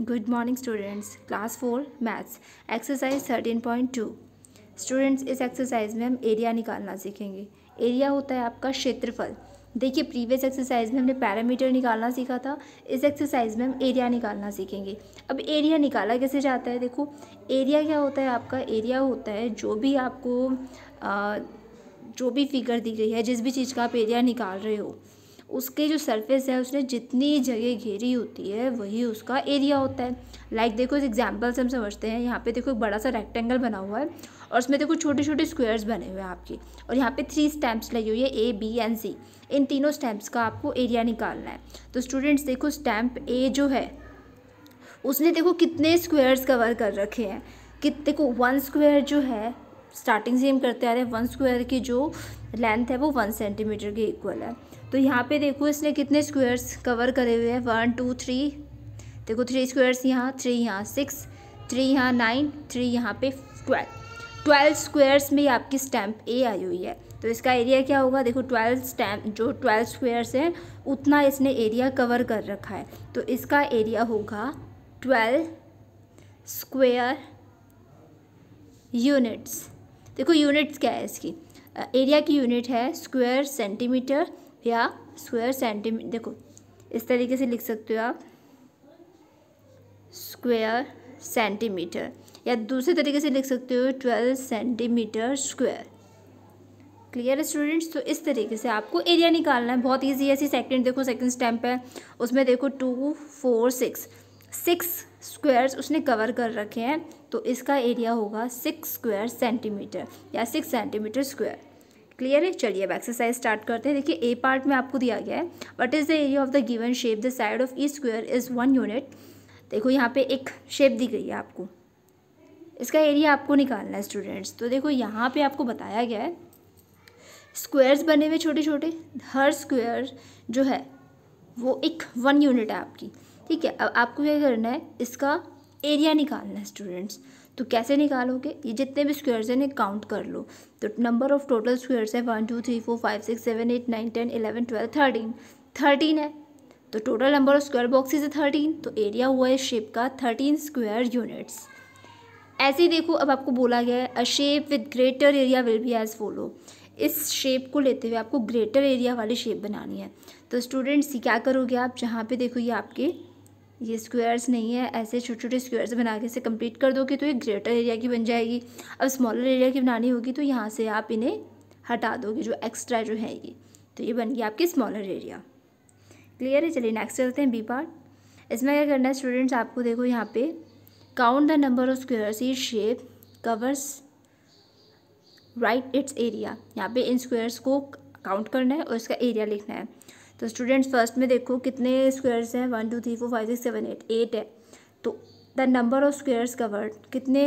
Good morning students class four maths exercise thirteen point two students इस exercise में हम area निकालना सीखेंगे। एरिया होता है आपका क्षेत्रफल। देखिए प्रीवियस एक्सरसाइज में हमने पैरामीटर निकालना सीखा था। इस एक्सरसाइज में हम एरिया निकालना सीखेंगे। अब एरिया निकाला कैसे जाता है? देखो एरिया क्या होता है? आपका एरिया होता है जो भी आपको आ, जो भी फिगर दी गई है जिस भी चीज़ का आप एरिया निकाल रहे हो। उसके जो सरफेस है, उसने जितनी जगह घेरी होती है, वही उसका एरिया होता है। लाइक like देखो इस एग्ज़ाम्पल से हम समझते हैं। यहाँ पे देखो एक बड़ा सा रेक्टेंगल बना हुआ है और उसमें देखो छोटे छोटे स्क्वायर्स बने हुए हैं आपके। और यहाँ पे थ्री स्टैम्प्स लगी हुई है ए बी एंड सी इन तीनों स्टैम्प्स का आपको एरिया निकालना है। तो स्टूडेंट्स देखो स्टैम्प ए जो है, उसने देखो कितने स्क्वायर्स कवर कर रखे हैं। कि देखो वन स्क्वायर जो है स्टार्टिंग से हम करते आ रहे हैं। वन स्क्वायर की जो लेंथ है, वो वन सेंटीमीटर के इक्वल है। तो यहाँ पे देखो इसने कितने स्क्वायर्स कवर करे हुए हैं? वन टू थ्री देखो थ्री स्क्वायर्स यहाँ थ्री यहाँ सिक्स थ्री यहाँ नाइन थ्री यहाँ पे ट्वेल्व ट्वेल्व स्क्वायर्स में आपकी स्टैम्प ए आई हुई है। तो इसका एरिया क्या होगा? देखो ट्वेल्व स्टैम्प जो ट्वेल्व स्क्वायर्स हैं, उतना इसने एरिया कवर कर रखा है। तो इसका एरिया होगा ट्वेल्व स्क्वेयर यूनिट्स देखो यूनिट्स क्या है इसकी? एरिया की यूनिट है स्क्वायर सेंटीमीटर या स्क्वायर सेंटीमीटर देखो, इस तरीके से लिख सकते हो आप स्क्वायर सेंटीमीटर या दूसरे तरीके से लिख सकते हो ट्वेल्व सेंटीमीटर स्क्वायर क्लियर है स्टूडेंट्स तो इस तरीके से आपको एरिया निकालना है। बहुत ईजी है। ऐसी सेकंड देखो सेकंड स्टैम्प है। उसमें देखो two four six six squares उसने कवर कर रखे हैं। तो इसका एरिया होगा सिक्स स्क्वायर सेंटीमीटर या सिक्स सेंटीमीटर स्क्वायर क्लियर है? चलिए अब एक्सरसाइज स्टार्ट करते हैं। देखिए ए पार्ट में आपको दिया गया है। What is the area of the given shape the side of each square is one unit देखो, यहाँ पे एक शेप दी गई है आपको। इसका एरिया आपको निकालना है स्टूडेंट्स तो देखो, यहाँ पे आपको बताया गया है। स्क्वायर्स बने हुए छोटे छोटे हर स्क्वायर जो है, वो एक वन यूनिट है आपकी। ठीक है, अब आपको क्या करना है? इसका एरिया निकालना है स्टूडेंट्स तो कैसे निकालोगे? ये जितने भी स्क्वायर्स हैं काउंट कर लो. तो नंबर ऑफ़ टोटल स्क्वायर्स है one two three four five six seven eight nine ten eleven twelve thirteen thirteen है. तो total number of square boxes है थर्टीन तो एरिया हुआ है शेप का थर्टीन स्क्वायर यूनिट्स ऐसे ही देखो, अब आपको बोला गया है a shape with greater area will be as follow इस शेप को लेते हुए आपको ग्रेटर एरिया वाली शेप बनानी है. तो स्टूडेंट्स क्या करोगे आप? जहाँ पे देखो ये आपके ये स्क्वायर्स नहीं है, ऐसे छोटे छोटे स्क्वायर्स बना के इसे कंप्लीट कर दोगे तो ये ग्रेटर एरिया की बन जाएगी। अब स्मॉलर एरिया की बनानी होगी तो यहाँ से आप इन्हें हटा दोगे, जो एक्स्ट्रा जो है ये। तो ये बन गया आपकी स्मॉलर एरिया क्लियर है? चलिए नेक्स्ट चलते हैं बी पार्ट इसमें क्या करना है स्टूडेंट्स आपको देखो यहाँ पे count the number of squares E shape covers right its area यहाँ पे इन स्क्वायर्स को काउंट करना है और इसका एरिया लिखना है। तो स्टूडेंट्स फ़र्स्ट में देखो कितने स्क्वायर्स हैं? One two three four five six seven eight eight है। तो the number of squares covered कितने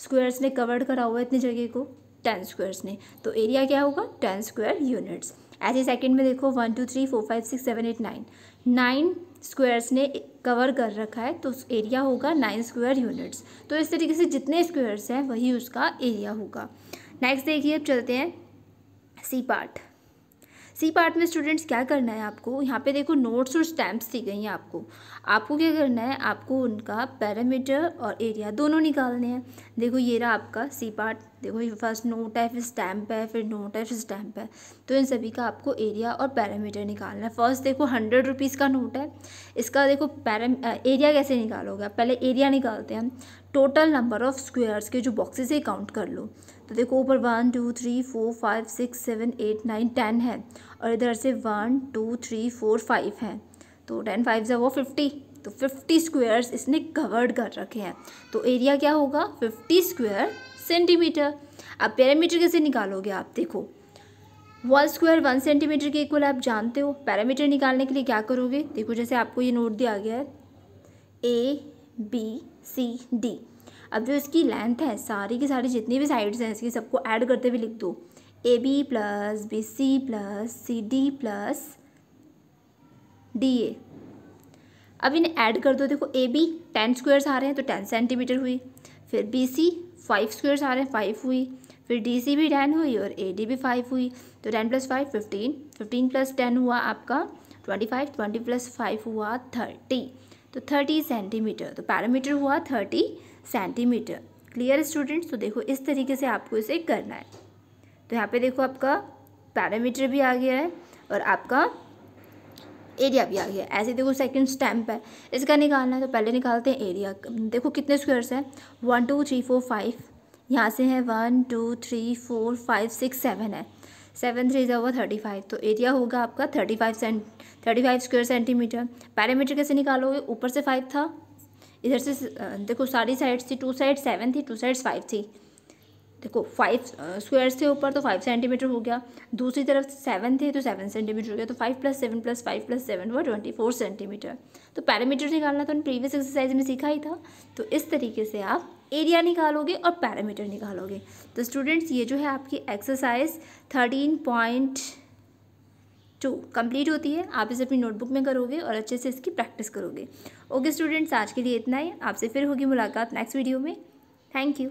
स्क्वायर्स ने कवर्ड करा हुआ है इतनी जगह को? टेन स्क्वायर्स ने। तो एरिया क्या होगा? टेन स्क्वायर यूनिट्स ऐसे सेकंड में देखो one two three four five six seven eight nine nine squares ने कवर कर रखा है तो एरिया होगा नाइन स्क्वायर यूनिट्स तो इस तरीके से जितने स्क्वायर्स हैं, वही उसका एरिया होगा। नेक्स्ट देखिए, अब चलते हैं सी पार्ट सी पार्ट में स्टूडेंट्स क्या करना है आपको? यहाँ पे देखो नोट्स और स्टैम्प्स दी गई हैं आपको। आपको क्या करना है? आपको उनका पैरामीटर और एरिया दोनों निकालने हैं। देखो ये रहा आपका सी पार्ट देखो ये फ़र्स्ट नोट है, फिर स्टैम्प है, फिर नोट है, फिर स्टैम्प है। तो इन सभी का आपको एरिया और पैरामीटर निकालना है। फ़र्स्ट देखो हंड्रेड रुपीज़ का नोट है। इसका देखो पैरा एरिया कैसे निकालोगे पहले एरिया निकालते हैं टोटल नंबर ऑफ़ स्क्वेयर्स के जो बॉक्सेस है काउंट कर लो। तो देखो, ऊपर one two three four five six seven eight nine ten है और इधर से one two three four five है। तो टेन फाइव से वो फिफ्टी तो फिफ्टी स्क्वेयर्स इसने कवर्ड कर रखे हैं। तो एरिया क्या होगा? फिफ्टी स्क्वेयर सेंटीमीटर अब पैरामीटर कैसे निकालोगे आप? देखो वन स्क्वायर वन सेंटीमीटर के इक्वल आप जानते हो। पैरामीटर निकालने के लिए क्या करोगे? देखो, जैसे आपको ये नोट दिया गया है ए बी सी, डी। अब जो इसकी लेंथ है, सारी की सारी जितनी भी साइड्स हैं, इसकी सबको ऐड करते हुए लिख दो। A B plus B C plus C D plus D A अब इन्हें ऐड कर दो। देखो ए बी टेन स्क्वेयर्स आ रहे हैं तो टेन सेंटीमीटर हुई। फिर बी सी फाइव स्क्वेयर्स आ रहे हैं फाइव हुई। फिर डी सी भी टेन हुई और ए डी भी फाइव हुई। तो ten plus five fifteen fifteen plus ten हुआ आपका twenty five twenty plus five हुआ थर्टी तो थर्टी सेंटीमीटर तो पैरामीटर हुआ थर्टी सेंटीमीटर। क्लियर स्टूडेंट्स तो देखो इस तरीके से आपको इसे करना है। तो यहाँ पे देखो आपका पैरामीटर भी आ गया है और आपका एरिया भी आ गया ऐसे देखो सेकंड स्टैम्प है। इसका निकालना है तो पहले निकालते हैं एरिया देखो कितने स्क्वायर्स हैं। One two three four five यहाँ से है one two three four five six seven है। सेवन थ्री जो थर्टी फाइव तो एरिया होगा आपका thirty five cent thirty five square centimetre parameter कैसे निकालोगे? ऊपर से फाइव था, इधर से देखो सारी साइड्स थी टू साइड सेवन थी टू साइड्स फाइव थी। देखो फाइव स्क्वायर्स थे ऊपर तो फाइव सेंटीमीटर हो गया। दूसरी तरफ़ सेवन थे तो सेवन सेंटीमीटर हो गया। तो five plus seven plus five plus seven वो ट्वेंटी फोर सेंटीमीटर तो पैरामीटर निकालना तो प्रीवियस एक्सरसाइज में सीखा ही था। तो इस तरीके से आप एरिया निकालोगे और पैरामीटर निकालोगे। तो स्टूडेंट्स ये जो है आपकी exercise thirteen point two complete होती है। आप इसे अपनी नोटबुक में करोगे और अच्छे से इसकी प्रैक्टिस करोगे। ओके स्टूडेंट्स आज के लिए इतना ही। आपसे फिर होगी मुलाकात नेक्स्ट वीडियो में। Thank you